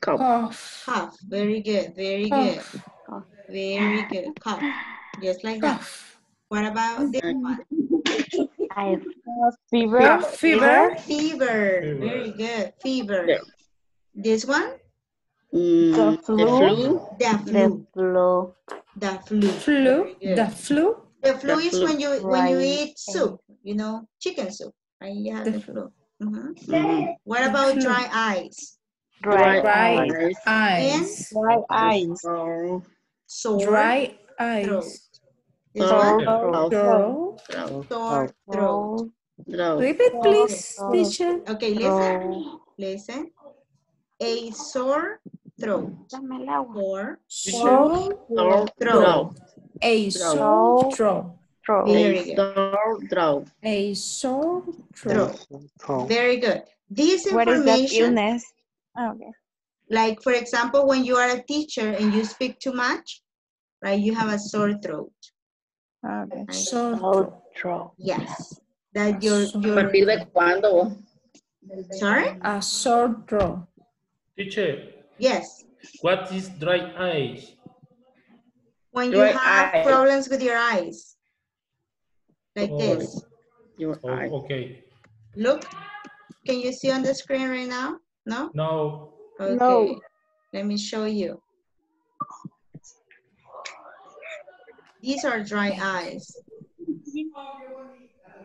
Cough. Cough. Cough. Very good. Very good. Cough. Very good. Cough. Just like that. Cough. What about this one? I a fever, A fever. Fever. Very good. Fever. Yeah. This one? Mm, The flu. The flu. The the flu. flu. The flu. Flu. The flu. The flu is when you when you eat soup, you know, chicken soup. Right? You have The the flu. Mhm. Mhm. What about flu. dry eyes? Dry Dry eyes. eyes. dry eyes, Sore Dry eyes. This Sore one? Throat. Throat. Throat. Sore throat. Throat. Repeat, please, Throat. teacher. Okay, listen. Listen. A sore throat. Dame el agua. Or Sore Sore Throat. throat. A sore throat. Throat. Very A good. sore throat. A sore Throat. throat. Very good. This what is that illness? Oh, okay. like for example, when you are a teacher and you speak too much, right, you have a sore throat. Okay. Right? Sore Throat. throat. Throat. Yes. That your, So- ¿A your, partir de cuándo? sorry? A sore throat. Teacher, Yes. what is dry eyes? When you have eyes. problems with your eyes. Like Oh. this. Your Oh, eye. okay. Look, can you see on the screen right now? No? Now, Okay. No. Let me show you. These are dry eyes.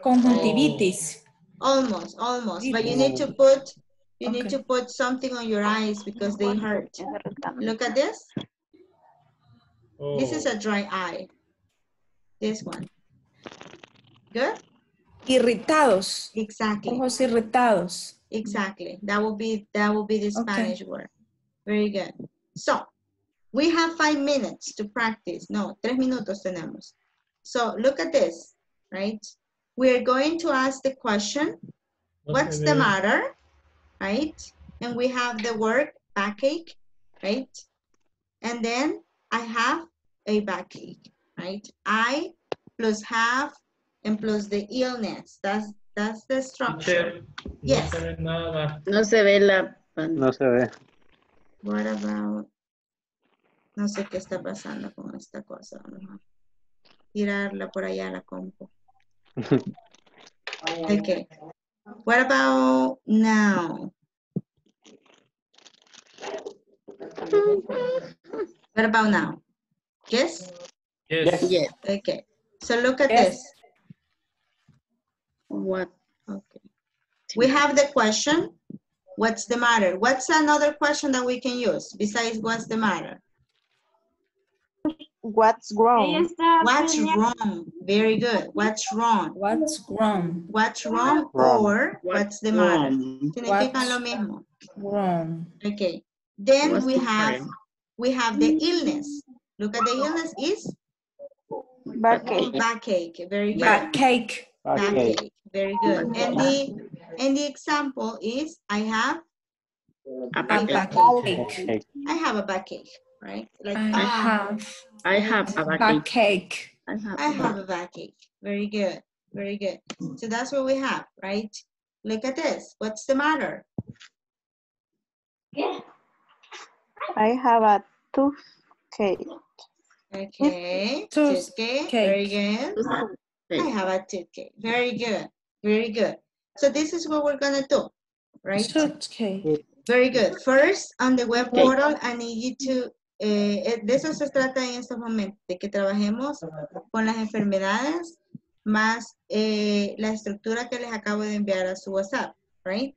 Conjuntivitis. Oh. Almost, almost. But you need to put, you need to put something on your eyes because they hurt. Look at this. This is Oh. a dry eye. This one. Good? Irritados. Exactly. Ojos irritados. Exactly. That will be that will be the Spanish word. Very good. So we have five minutes to practice. No, tres minutos tenemos. So look at this, right? We are going to ask the question, what's the matter? Right? And we have the word backache, right? And then I have a backache, right? I plus have and plus the illness. That's that's the structure. Teacher, no Yes. se ve nada. No se ve la pan- No se ve. What about? No sé qué está pasando con esta cosa. Vamos a tirarla por allá a la compu. Okay. What about now? What about now? Yes? Yes. Yes. Okay. So look at Yes. this. What? Okay. We have the question, what's the matter? What's another question that we can use besides what's the matter? What's wrong? What's wrong? Very good. What's wrong? What's wrong? What's wrong Wrong. or what's the matter? Wrong. Significan What's- lo mismo. Wrong. Okay. Then What's we the have matter? we have the illness. Look at the illness is Backache. Oh, backache. Very good. Backache. Backache. Very good. And the and the example is I have A a backache. backache. I have a backache, right? Like I ah, have I have a backache. backache. I have I a have a backache. Very good. Very good. So that's what we have, right? Look at this. What's the matter? Yeah. I have a toothache. Okay. Tooth Toothache. Very cake. good. I have a toothache. Very good. Very good. So this is what we're gonna do, right? Suitcase. Very good. First, on the web portal, I need you to, eh, eh, de eso se trata en estos momentos, de que trabajemos con las enfermedades más eh, la estructura que les acabo de enviar a su WhatsApp, right?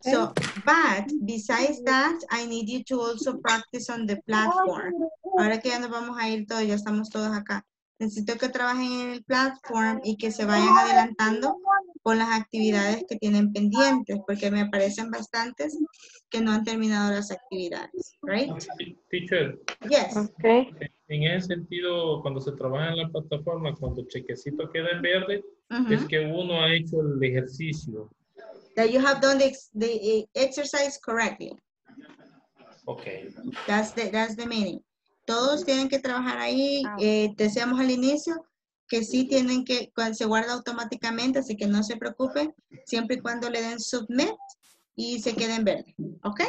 So, but besides that, I need you to also practice on the platform. Ahora que ya nos vamos a ir todos, ya estamos todos acá. Necesito que trabajen en el platform y que se vayan adelantando con las actividades que tienen pendientes, porque me parecen bastantes que no han terminado las actividades, right? Teacher, Yes. Okay. en ese sentido, cuando se trabaja en la plataforma, cuando el chequecito queda en verde, Mhm. es que uno ha hecho el ejercicio. That you have done the, the eh, exercise correctly. Ok. That's the, that's the meaning. Todos tienen que trabajar ahí. Eh, decíamos al inicio que sí tienen que, se guarda automáticamente, así que no se preocupen, siempre y cuando le den submit y se quede en verde. ¿Ok?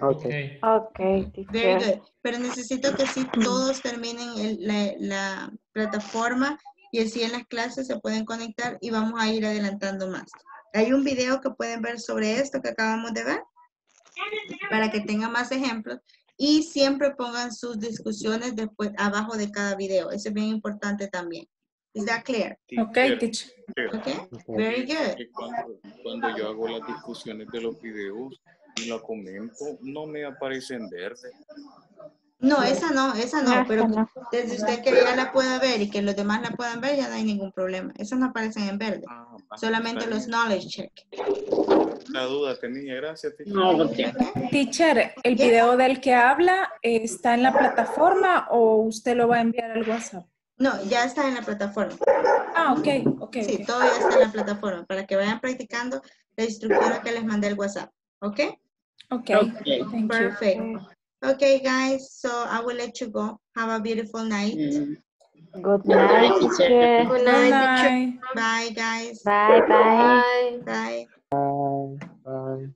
Okay. Okay, Very good. Pero necesito que sí todos terminen el- la, la plataforma y así en las clases se pueden conectar y vamos a ir adelantando más. Hay un video que pueden ver sobre esto que acabamos de ver para que tengan más ejemplos y siempre pongan sus discusiones después abajo de cada video. Eso es bien importante también. Is that clear? Okay, teacher. Okay. Very good. cuando, cuando yo hago las discusiones de los videos y lo comento, no me aparece en verde. No, esa no, esa no, No, pero desde usted que ya la pueda ver y que los demás la puedan ver, ya no hay ningún problema. Esas no aparecen en verde. Ah, Solamente los knowledge check. La duda tenía, gracias. teacher. No, okay. Teacher, ¿el video del que habla está en la plataforma o usted lo va a enviar al WhatsApp? No, ya está en la plataforma. Ah, ok, ok. Sí, ok. todo ya está en la plataforma para que vayan practicando la estructura que les mandé el WhatsApp. ¿Ok? Ok, Okay. thank you. Perfect. Okay, guys, so I will let you go. Have a beautiful night. Mm. Good Good night, night, teacher. teacher. Good Good night, teacher. night. Bye, guys. Bye bye. Bye. Bye. Bye. Bye.